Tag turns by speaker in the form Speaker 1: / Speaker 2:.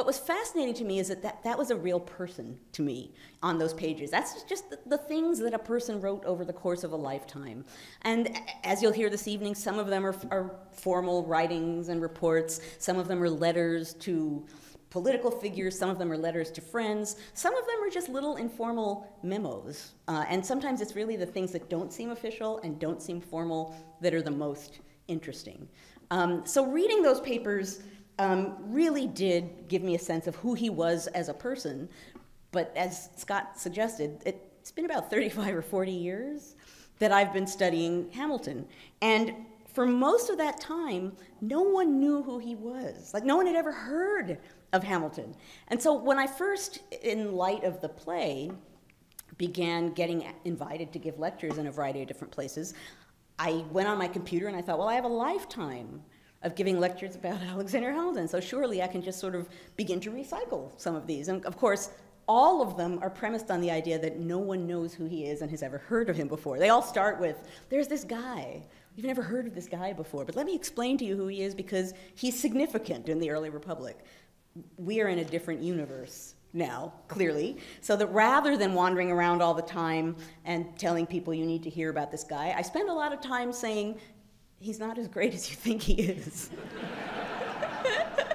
Speaker 1: what was fascinating to me is that, that that was a real person to me on those pages. That's just the, the things that a person wrote over the course of a lifetime. And as you'll hear this evening, some of them are, are formal writings and reports, some of them are letters to political figures, some of them are letters to friends, some of them are just little informal memos. Uh, and sometimes it's really the things that don't seem official and don't seem formal that are the most interesting. Um, so reading those papers um, really did give me a sense of who he was as a person. But as Scott suggested, it's been about 35 or 40 years that I've been studying Hamilton. And for most of that time, no one knew who he was. Like, no one had ever heard of Hamilton. And so when I first, in light of the play, began getting invited to give lectures in a variety of different places, I went on my computer and I thought, well, I have a lifetime of giving lectures about Alexander Hamilton, so surely I can just sort of begin to recycle some of these. And of course, all of them are premised on the idea that no one knows who he is and has ever heard of him before. They all start with, there's this guy. You've never heard of this guy before, but let me explain to you who he is because he's significant in the early republic we are in a different universe now, clearly. So that rather than wandering around all the time and telling people you need to hear about this guy, I spend a lot of time saying, he's not as great as you think he is.